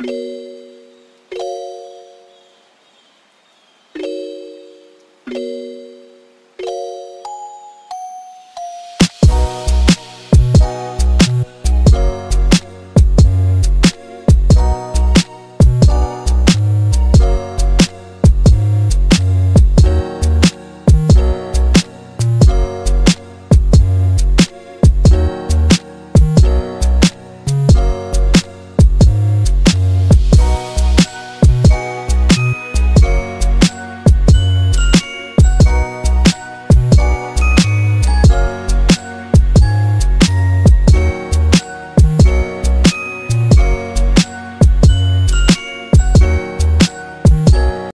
you